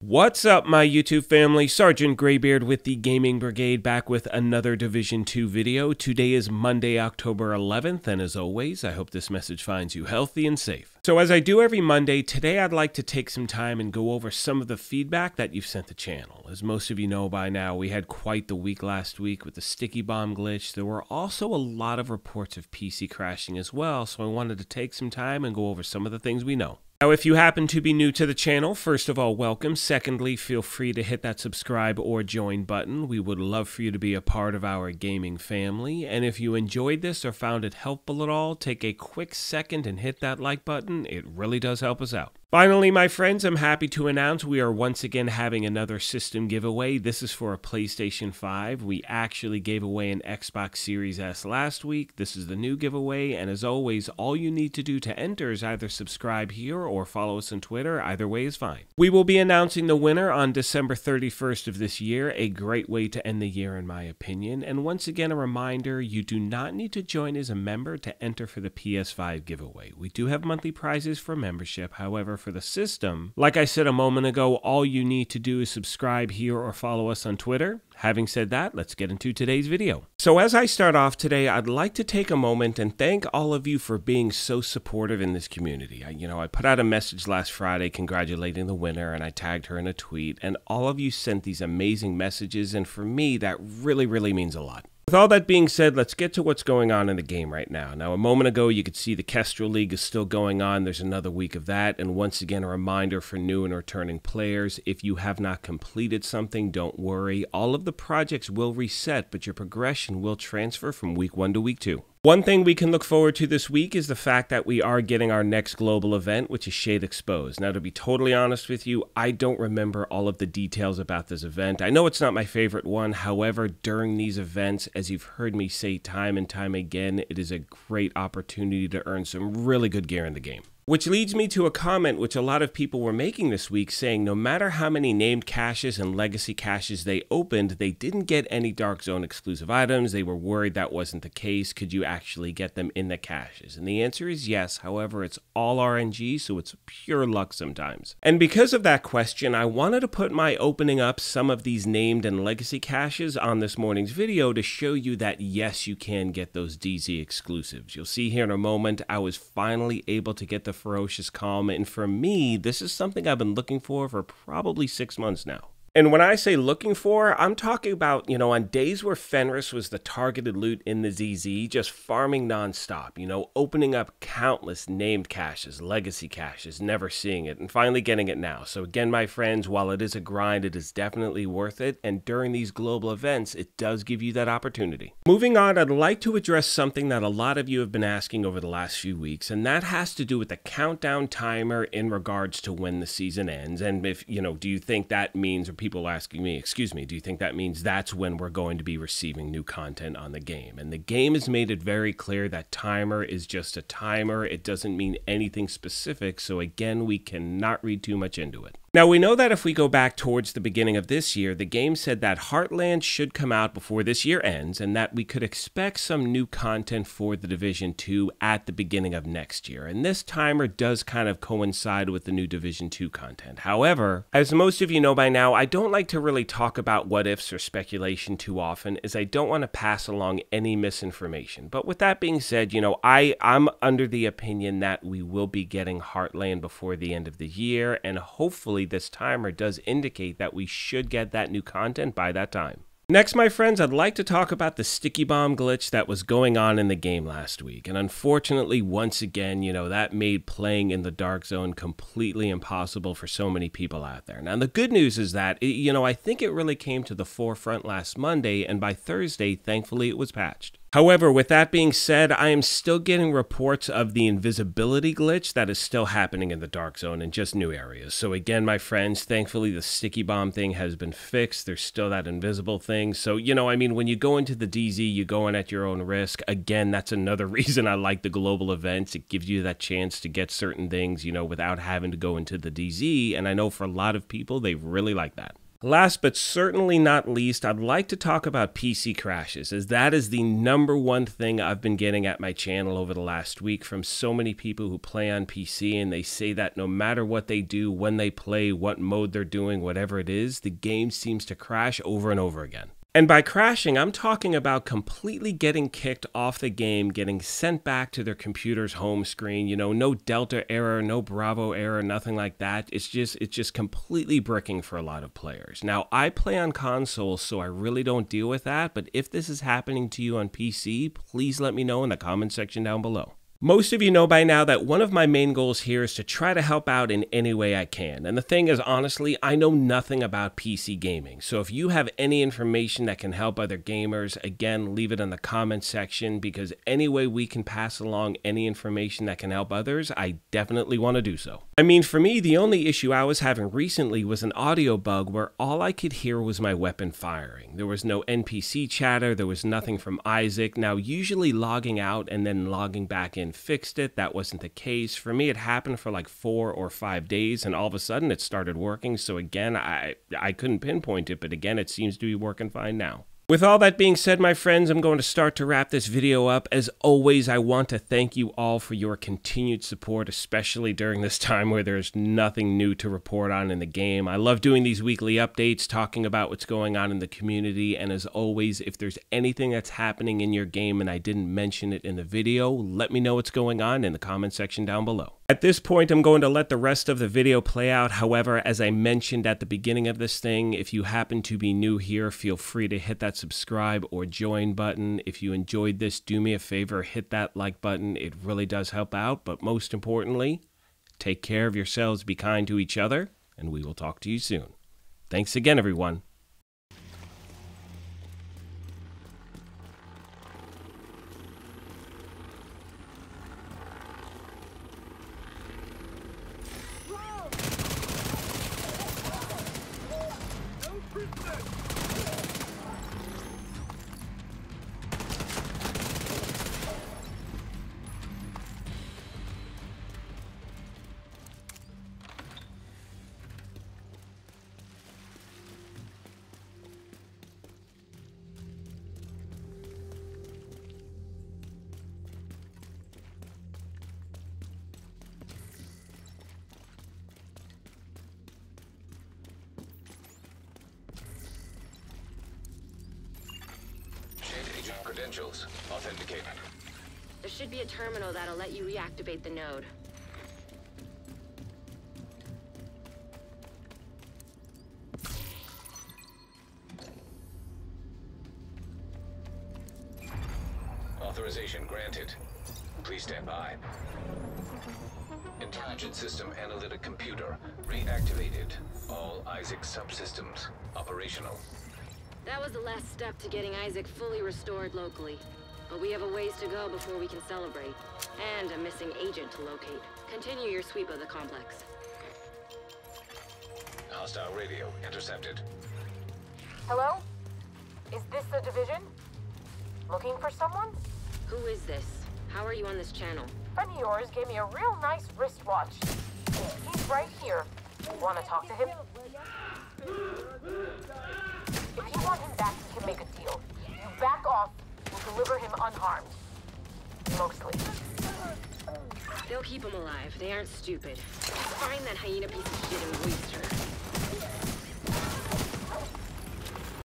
What's up, my YouTube family? Sergeant Greybeard with the Gaming Brigade back with another Division 2 video. Today is Monday, October 11th, and as always, I hope this message finds you healthy and safe. So as I do every Monday, today I'd like to take some time and go over some of the feedback that you've sent the channel. As most of you know by now, we had quite the week last week with the sticky bomb glitch. There were also a lot of reports of PC crashing as well, so I wanted to take some time and go over some of the things we know. Now, if you happen to be new to the channel, first of all, welcome. Secondly, feel free to hit that subscribe or join button. We would love for you to be a part of our gaming family. And if you enjoyed this or found it helpful at all, take a quick second and hit that like button. It really does help us out. Finally, my friends, I'm happy to announce we are once again having another system giveaway. This is for a PlayStation 5. We actually gave away an Xbox Series S last week. This is the new giveaway, and as always, all you need to do to enter is either subscribe here or follow us on Twitter. Either way is fine. We will be announcing the winner on December 31st of this year, a great way to end the year, in my opinion. And once again, a reminder you do not need to join as a member to enter for the PS5 giveaway. We do have monthly prizes for membership, however, for the system. Like I said a moment ago, all you need to do is subscribe here or follow us on Twitter. Having said that, let's get into today's video. So as I start off today, I'd like to take a moment and thank all of you for being so supportive in this community. I, you know, I put out a message last Friday congratulating the winner and I tagged her in a tweet and all of you sent these amazing messages and for me that really really means a lot. With all that being said, let's get to what's going on in the game right now. Now, a moment ago, you could see the Kestrel League is still going on. There's another week of that. And once again, a reminder for new and returning players if you have not completed something, don't worry. All of the projects will reset, but your progression will transfer from week one to week two. One thing we can look forward to this week is the fact that we are getting our next global event, which is Shade Exposed. Now, to be totally honest with you, I don't remember all of the details about this event. I know it's not my favorite one. However, during these events, as you've heard me say time and time again, it is a great opportunity to earn some really good gear in the game. Which leads me to a comment which a lot of people were making this week saying no matter how many named caches and legacy caches they opened, they didn't get any Dark Zone exclusive items. They were worried that wasn't the case. Could you actually get them in the caches? And the answer is yes. However, it's all RNG, so it's pure luck sometimes. And because of that question, I wanted to put my opening up some of these named and legacy caches on this morning's video to show you that yes, you can get those DZ exclusives. You'll see here in a moment, I was finally able to get the ferocious calm. And for me, this is something I've been looking for for probably six months now. And when I say looking for, I'm talking about, you know, on days where Fenris was the targeted loot in the DZ, just farming nonstop, you know, opening up countless named caches, legacy caches, never seeing it, and finally getting it now. So, again, my friends, while it is a grind, it is definitely worth it. And during these global events, it does give you that opportunity. Moving on, I'd like to address something that a lot of you have been asking over the last few weeks, and that has to do with the countdown timer in regards to when the season ends. And if, you know, do you think that means, people people asking me, excuse me, do you think that means that's when we're going to be receiving new content on the game? And the game has made it very clear that timer is just a timer. It doesn't mean anything specific. So again, we cannot read too much into it. Now, we know that if we go back towards the beginning of this year, the game said that Heartland should come out before this year ends and that we could expect some new content for The Division 2 at the beginning of next year. And this timer does kind of coincide with the new Division 2 content. However, as most of you know by now, I don't like to really talk about what ifs or speculation too often, as I don't want to pass along any misinformation. But with that being said, you know, I, I'm under the opinion that we will be getting Heartland before the end of the year, and hopefully this timer does indicate that we should get that new content by that time. Next, my friends, I'd like to talk about the sticky bomb glitch that was going on in the game last week. And unfortunately, once again, you know, that made playing in the dark zone completely impossible for so many people out there. Now, the good news is that, you know, I think it really came to the forefront last Monday, and by Thursday, thankfully, it was patched. However, with that being said, I am still getting reports of the invisibility glitch that is still happening in the dark zone in just new areas. So again, my friends, thankfully the sticky bomb thing has been fixed. There's still that invisible thing. So, you know, I mean, when you go into the DZ, you go in at your own risk. Again, that's another reason I like the global events. It gives you that chance to get certain things, you know, without having to go into the DZ. And I know for a lot of people, they really like that. Last but certainly not least, I'd like to talk about PC crashes, as that is the number one thing I've been getting at my channel over the last week from so many people who play on PC, and they say that no matter what they do, when they play, what mode they're doing, whatever it is, the game seems to crash over and over again. And by crashing, I'm talking about completely getting kicked off the game, getting sent back to their computer's home screen. You know, no Delta error, no Bravo error, nothing like that. It's just it's just completely bricking for a lot of players. Now, I play on consoles, so I really don't deal with that, but if this is happening to you on PC, please let me know in the comment section down below. Most of you know by now that one of my main goals here is to try to help out in any way I can. And the thing is, honestly, I know nothing about PC gaming. So if you have any information that can help other gamers, again, leave it in the comment section because any way we can pass along any information that can help others, I definitely want to do so. I mean, for me, the only issue I was having recently was an audio bug where all I could hear was my weapon firing. There was no NPC chatter, there was nothing from ISAC. Now, usually logging out and then logging back in fixed it. That wasn't the case. For me, it happened for like four or five days, and all of a sudden it started working. So again, I I couldn't pinpoint it, but again, it seems to be working fine now. With all that being said, my friends, I'm going to start to wrap this video up. As always, I want to thank you all for your continued support, especially during this time where there's nothing new to report on in the game. I love doing these weekly updates, talking about what's going on in the community, and as always, if there's anything that's happening in your game and I didn't mention it in the video, let me know what's going on in the comment section down below. At this point, I'm going to let the rest of the video play out. However, as I mentioned at the beginning of this thing, if you happen to be new here, feel free to hit that subscribe or join button. If you enjoyed this, do me a favor, hit that like button. It really does help out. But most importantly, take care of yourselves, be kind to each other, and we will talk to you soon. Thanks again, everyone. Credentials authenticated. There should be a terminal that'll let you reactivate the node. Authorization granted. Please stand by. Intelligent System Analytic Computer reactivated. All ISAC subsystems operational. That was the last step to getting ISAC fully restored locally. But we have a ways to go before we can celebrate. And a missing agent to locate. Continue your sweep of the complex. Hostile radio intercepted. Hello? Is this the division? Looking for someone? Who is this? How are you on this channel? Friend of yours gave me a real nice wristwatch. He's right here. Want to talk to him? If you want him back, we can make a deal. You back off, we'll deliver him unharmed. Mostly. They'll keep him alive. They aren't stupid. Find that hyena piece of shit